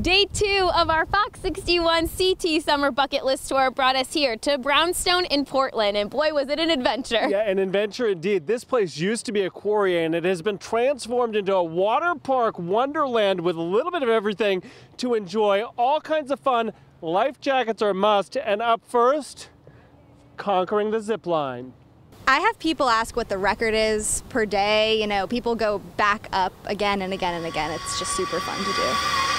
Day two of our Fox 61 CT Summer Bucket List Tour brought us here to Brownstone in Portland, and boy, was it an adventure. Yeah, an adventure indeed. This place used to be a quarry, and it has been transformed into a water park wonderland with a little bit of everything to enjoy all kinds of fun. Life jackets are a must, and up first, conquering the zip line. I have people ask what the record is per day. You know, people go back up again and again and again. It's just super fun to do.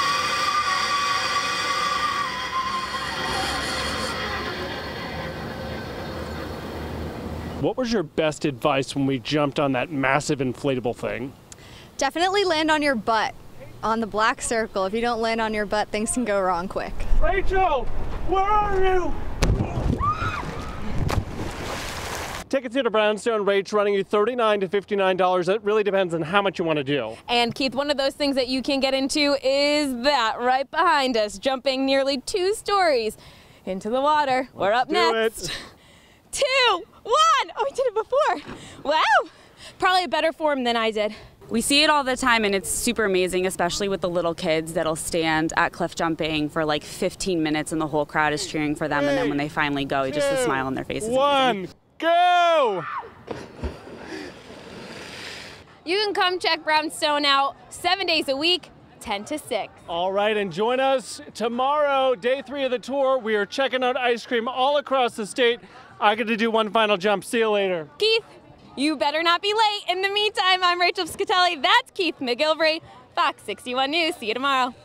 What was your best advice when we jumped on that massive inflatable thing? Definitely land on your butt on the black circle. If you don't land on your butt, things can go wrong quick. Rachel, where are you? Tickets here to Brownstone Rach running you 39 to $59. It really depends on how much you want to do. And Keith, one of those things that you can get into is that right behind us, jumping nearly two stories into the water. We're up do next. it. Two, one. Oh, we did it before. Wow. Probably a better form than I did. We see it all the time, and it's super amazing, especially with the little kids that'll stand at cliff jumping for like 15 minutes, and the whole crowd is cheering for them. And then when they finally go, just a smile on their faces. One, go! You can come check Brownstone out seven days a week, 10 to 6. All right, and join us tomorrow, day three of the tour. We are checking out ice cream all across the state. I get to do one final jump. See you later. Keith, you better not be late. In the meantime, I'm Rachel Scatelli. That's Keith McGilvery, Fox 61 News. See you tomorrow.